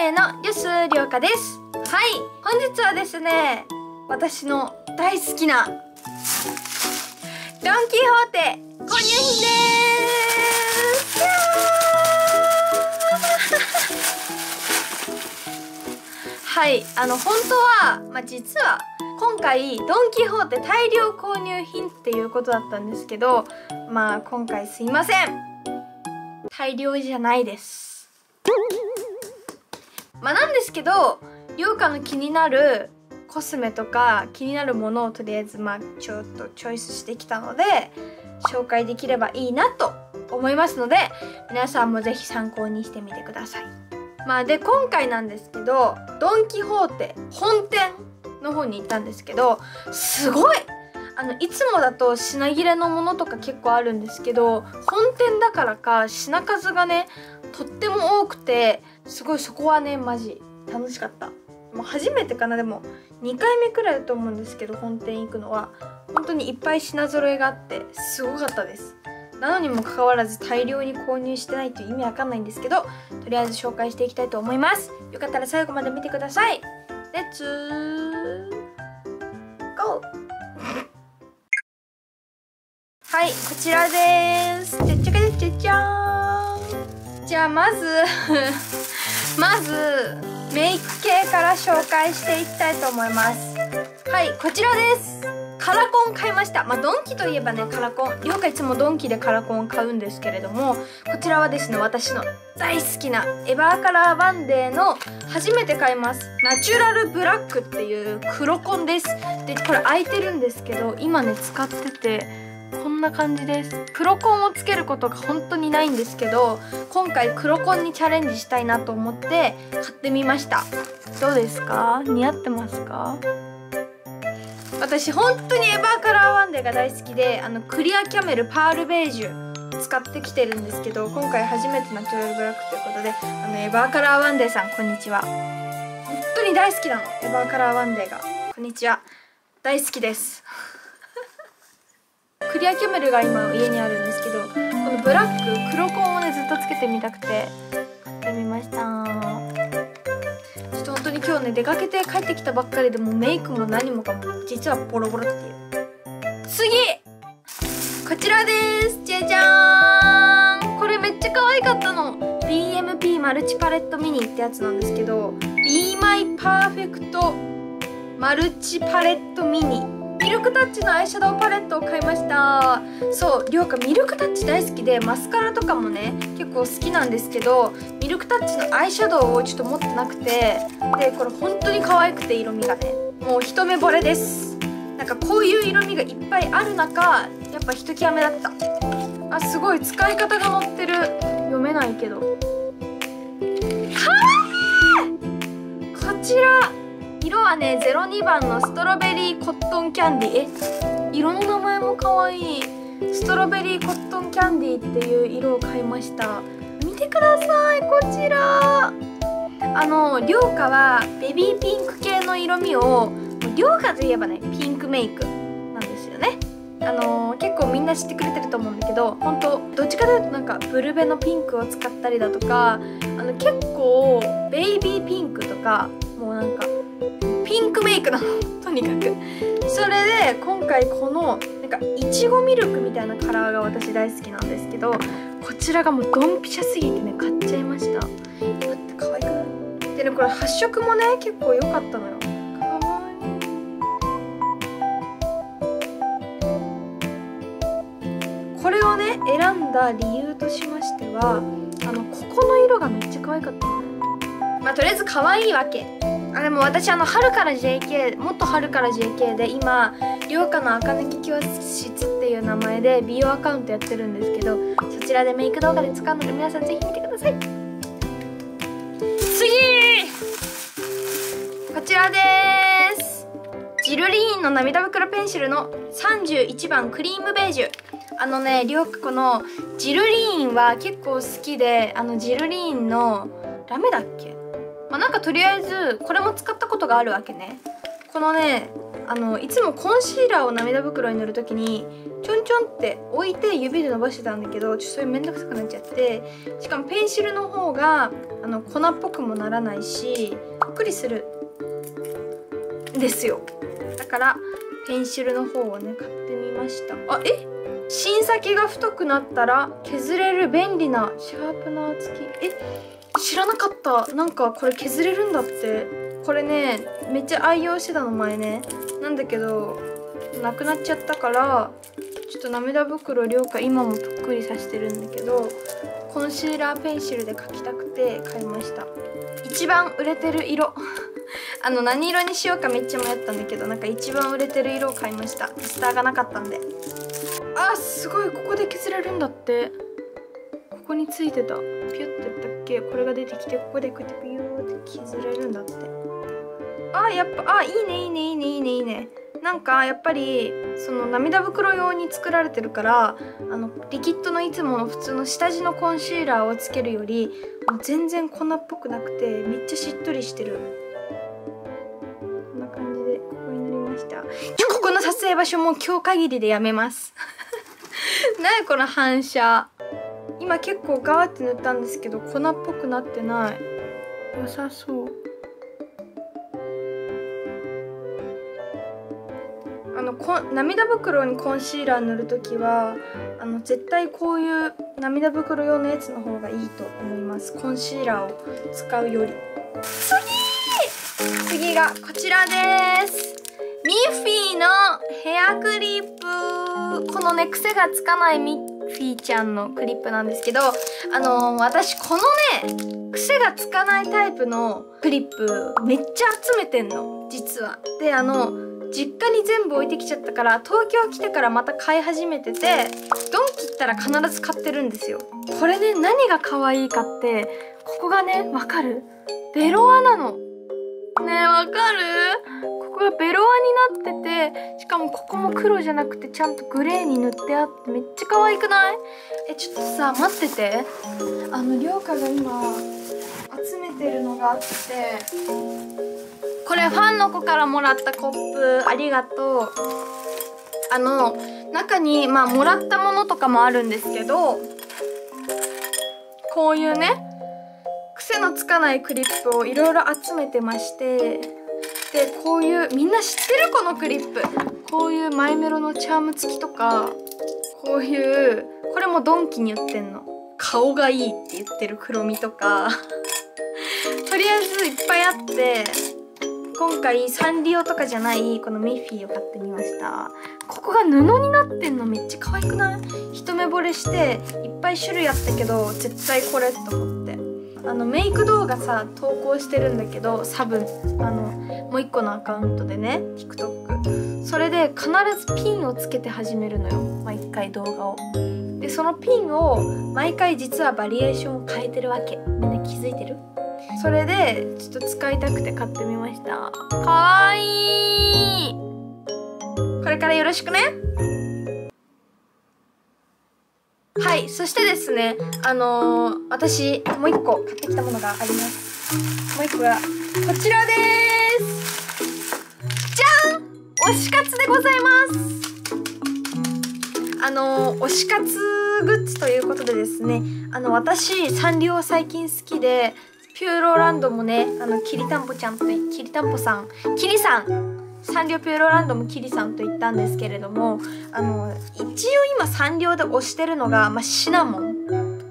せーの、リュスりょうかです。はい、本日はですね、私の大好きな、ドン・キホーテ購入品です。はい、あの、本当は、まあ、実は、今回、ドン・キホーテ大量購入品っていうことだったんですけど、まあ、今回すいません。大量じゃないです。まあなんですけど涼香の気になるコスメとか気になるものをとりあえずまあちょっとチョイスしてきたので紹介できればいいなと思いますので皆さんも是非参考にしてみてください。まあで今回なんですけどドン・キホーテ本店の方に行ったんですけどすごいあのいつもだと品切れのものとか結構あるんですけど本店だからか品数がねとっても多くてすごいそこはねマジ楽しかった。もう初めてかな。でも2回目くらいだと思うんですけど本店行くのは。本当にいっぱい品揃えがあってすごかったです。なのにもかかわらず大量に購入してないっていう意味わかんないんですけどとりあえず紹介していきたいと思います。よかったら最後まで見てください。レッツゴーはいこちらです。じゃじゃじゃじゃじゃーんじゃあまずまずメイク系から紹介していきたいと思いますはいこちらですカラコン買いました。まあ、ドンキといえばね、カラコン。りょうかいつもドンキでカラコンを買うんですけれども、こちらはですね、私の大好きなエバーカラーワンデーの初めて買います。ナチュラルブラックっていう黒コンです。で、これ開いてるんですけど、今ね、使ってて、んな感じです。黒コンをつけることが本当にないんですけど今回黒コンにチャレンジしたいなと思って買ってみました。どうですか？似合ってますか？私本当にエバーカラーワンデーが大好きであのクリアキャメルパールベージュ使ってきてるんですけど今回初めてナチュラルブラックということであのエバーカラーワンデーさんこんにちは。本当に大好きなの。エバーカラーワンデーが。こんにちは。大好きです。クリアキャメルが今家にあるんですけどこのブラック黒コンをねずっとつけてみたくて。買ってみました。ちょっと本当に今日ね出かけて帰ってきたばっかりでもメイクも何もかも実はボロボロっていう。次！こちらです！じゃじゃーん！これめっちゃ可愛かったの。BMP マルチパレットミニってやつなんですけど Be My Perfect マルチパレットミニミルクタッチのアイシャドウパレットを買いました。そうりょうかミルクタッチ大好きでマスカラとかもね結構好きなんですけどミルクタッチのアイシャドウをちょっと持ってなくてでこれ本当に可愛くて色味がねもう一目惚れです。なんかこういう色味がいっぱいある中やっぱひときわ目だった。あすごい使い方が載ってる。読めないけど。はあこちら！色はね02番のストロベリーコットンキャンディえ色の名前も可愛い。ストロベリーコットンキャンディっていう色を買いました。見てくださいこちら。あの涼香はベビーピンク系の色味を涼香といえばねピンクメイクなんですよね。あのー、結構みんな知ってくれてると思うんだけど本当どっちかというとなんかブルベのピンクを使ったりだとかあの結構ベイビーピンクとかもうなんかピンクメイクなの。とにかく。それで今回このなんかいちごミルクみたいなカラーが私大好きなんですけどこちらがもうドンピシャすぎてね買っちゃいました。待って可愛くないでねこれ発色もね結構良かったのよ。これをね選んだ理由としましてはあのここの色がめっちゃ可愛かったの。まあとりあえず可愛いわけ。あでも私あの春から JK もっと春から JK で今涼香の赤抜き教室っていう名前で美容アカウントやってるんですけどそちらでメイク動画で使うので皆さんぜひ見てください。次！こちらです。ジルリーンの涙袋ペンシルの31番クリームベージュ。あのねりょうかこのジルリーンは結構好きであのジルリーンのラメだっけ？まあ、なんかとりあえずこれも使ったことがあるわけね。このねあのいつもコンシーラーを涙袋に塗る時にちょんちょんって置いて指で伸ばしてたんだけどちょっとそれめんどくさくなっちゃってしかもペンシルの方があの粉っぽくもならないしぷっくりするですよ。だからペンシルの方をね買ってみました。あえ？芯先が太くなったら削れる便利なシャープナー付き？え？知らなかった。なんかこれ削れるんだって。これねめっちゃ愛用してたの前ね。なんだけどなくなっちゃったからちょっと涙袋涼か今もぷっくりさしてるんだけどコンシーラーペンシルで描きたくて買いました。一番売れてる色。あの何色にしようかめっちゃ迷ったんだけどなんか一番売れてる色を買いました。スターがなかったんで。あすごいここで削れるんだって。ここについてた。ピュッて。けこれが出てきてここでこうやってピューって削れるんだって。あやっぱあいいねいいねいいねいいねいいね。なんかやっぱりその涙袋用に作られてるからあのリキッドのいつもの普通の下地のコンシーラーをつけるよりもう全然粉っぽくなくてめっちゃしっとりしてる。こんな感じでここになりました。ここの撮影場所も今日限りでやめます。何この反射。今結構ガーって塗ったんですけど粉っぽくなってない。良さそう。あのこ涙袋にコンシーラー塗るときはあの絶対こういう涙袋用のやつの方がいいと思います。コンシーラーを使うより。次！次がこちらです。ミッフィーのヘアクリップ。このね癖がつかないミッーちゃんのクリップなんですけどあのー、私このね癖がつかないタイプのクリップめっちゃ集めてんの。実は。であの実家に全部置いてきちゃったから東京来てからまた買い始めててドンキ行ったら必ず買ってるんですよ。これね何が可愛いかってここがねわかる。ベロアなの。ねわかる？がベロアになっててしかもここも黒じゃなくてちゃんとグレーに塗ってあってめっちゃ可愛くない？えちょっとさ待ってて。あの涼香が今集めてるのがあってこれファンの子からもらったコップ。ありがとう。あの中にまあもらったものとかもあるんですけどこういうね癖のつかないクリップをいろいろ集めてましてでこういうみんな知ってるこのクリップ。こういうマイメロのチャーム付きとかこういうこれもドンキに売ってんの。顔がいいって言ってる黒みとか。とりあえずいっぱいあって今回サンリオとかじゃないこのミッフィーを買ってみました。ここが布になってんの。めっちゃ可愛くない？一目惚れしていっぱい種類あったけど絶対これと思って。あのメイク動画さ投稿してるんだけどサブあのもう一個のアカウントでね TikTok それで必ずピンをつけて始めるのよ。毎回動画を。でそのピンを毎回実はバリエーションを変えてるわけ。みんな気づいてる？それでちょっと使いたくて買ってみました。かわいい！これからよろしくね。はいそしてですねあのー、私もう一個買ってきたものがあります。もう一個がこちらです。じゃん推し活でございます。あのー、推し活グッズということでですねあの私サンリオ最近好きでピューロランドもねあのきりたんぽちゃんときりたんぽさんきりさんサンリオピューロランドもキリさんと言ったんですけれどもあの一応今サンリオで推してるのが、まあ、シナモン。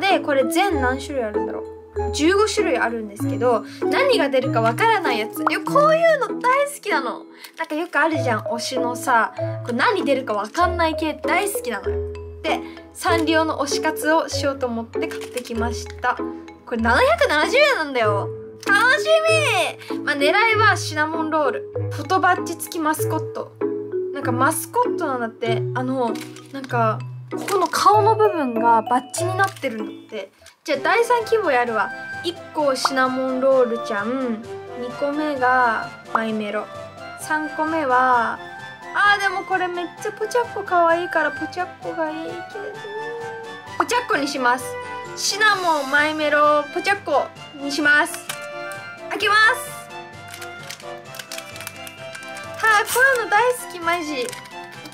でこれ全何種類あるんだろう。15種類あるんですけど何が出るかわからないやつ。いやこういうの大好きなの。なんかよくあるじゃん。推しのさこれ何出るかわかんない系大好きなのよ。でサンリオの推し活をしようと思って買ってきました。これ770円なんだよ。しみ。まあ、狙いはシナモンロール。フォトバッジ付きマスコット。なんかマスコットなんだって。あのなんかここの顔の部分がバッジになってるんだって。じゃあ第3規模やるわ。1個シナモンロールちゃん。2個目がマイメロ。3個目はあーでもこれめっちゃポチャッコかわいいからポチャッコがいいけど。ポチャッコにします。シナモンマイメロポチャッコにします。開けます。はこういうの大好きマジい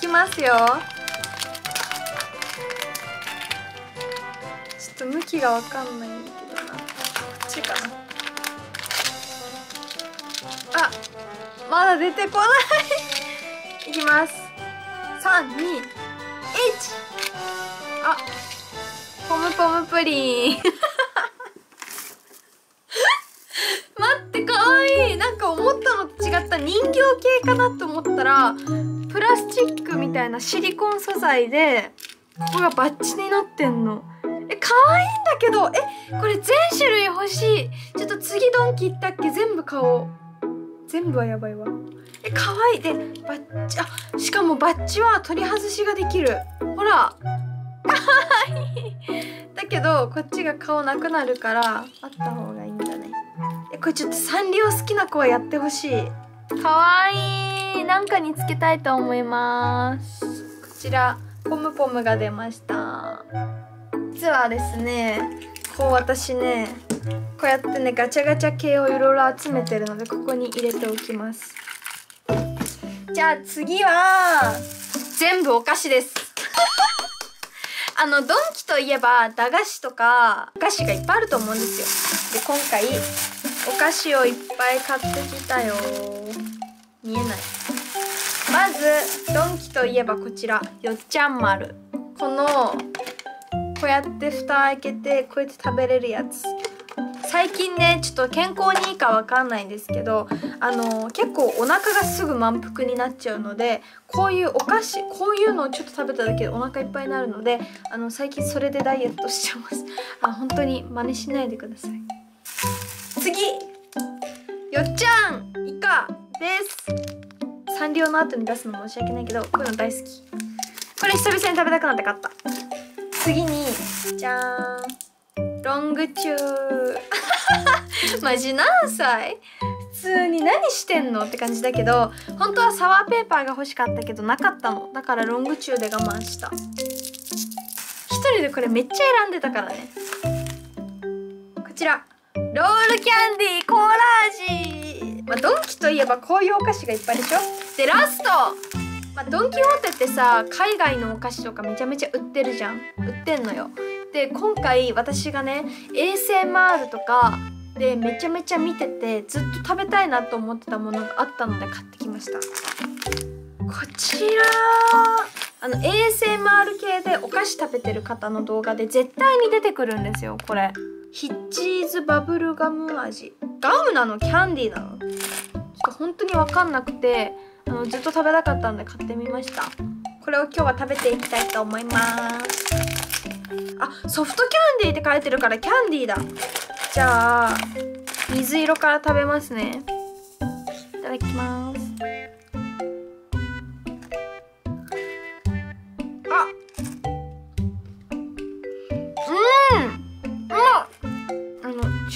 きますよ。ちょっと向きがわかんないんだけどな。こっちかな。あまだ出てこない。いきます。321あポムポムプリン。違った人形系かなと思ったらプラスチックみたいなシリコン素材でここがバッチになってんの。え可愛いんだけどえこれ全種類欲しい。ちょっと次ドンキ行ったっけ？全部買おう。全部はやばいわ。え可愛い。でバッチあしかもバッチは取り外しができる。ほら。可愛い。だけどこっちが顔なくなるからあった方がいいんだね。えこれちょっとサンリオ好きな子はやってほしい。可愛い。なんかにつけたいと思います。こちらポムポムが出ました。実はですねこう私ねこうやってねガチャガチャ系をいろいろ集めてるのでここに入れておきます。じゃあ次は全部お菓子です。あのドンキといえば駄菓子とかお菓子がいっぱいあると思うんですよ。で今回お菓子をいっぱい買ってきたよ。見えない。まずドンキといえばこちら。よっちゃん丸。このこうやって蓋開けてこうやって食べれるやつ。最近ねちょっと健康にいいかわかんないんですけどあの結構お腹がすぐ満腹になっちゃうのでこういうお菓子こういうのをちょっと食べただけでお腹いっぱいになるのであの最近それでダイエットしちゃいます。あ本当に真似しないでください。次。よっちゃんイカです。サンリオの後に出すの申し訳ないけどこういうの大好き。これ久々に食べたくなって買った。次にじゃーん。ロングチュー。マジ何歳？普通に何してんの？って感じだけど本当はサワーペーパーが欲しかったけどなかったの。だからロングチューで我慢した。一人でこれめっちゃ選んでたからね。こちら。ロールキャンディーコーラ味まあドンキといえばこういうお菓子がいっぱいでしょ？でラスト。まあ、ドン・キホーテってさ海外のお菓子とかめちゃめちゃ売ってるじゃん。売ってんのよ。で今回私がね ASMR とかでめちゃめちゃ見ててずっと食べたいなと思ってたものがあったので買ってきました。こちら。あの ASMR 系でお菓子食べてる方の動画で絶対に出てくるんですよこれヒッチーズバブルガム味。ガムなの？キャンディーなの？ちょっと本当に分かんなくてあのずっと食べたかったんで買ってみました。これを今日は食べていきたいと思います。あソフトキャンディーって書いてるからキャンディーだ。じゃあ水色から食べますね。いただきます。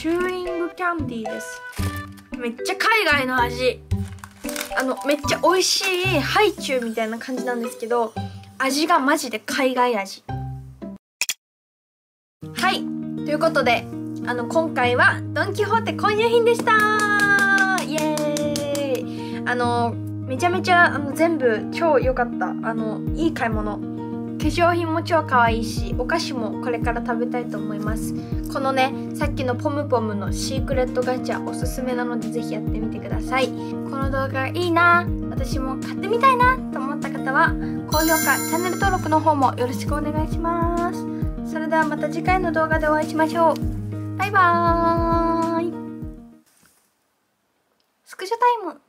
チューイングキャンディーです。めっちゃ海外の味。あのめっちゃ美味しいハイチュウみたいな感じなんですけど味がマジで海外味。はい。ということであの今回はドン・キホーテ購入品でした。イエーイ。あのめちゃめちゃあの全部超良かったあのいい買い物化粧品も超可愛いしお菓子もこれから食べたいと思います。このねさっきのポムポムのシークレットガチャおすすめなのでぜひやってみてください。この動画がいいな私も買ってみたいなと思った方は高評価チャンネル登録の方もよろしくお願いします。それではまた次回の動画でお会いしましょう。バイバーイ。スクショタイム。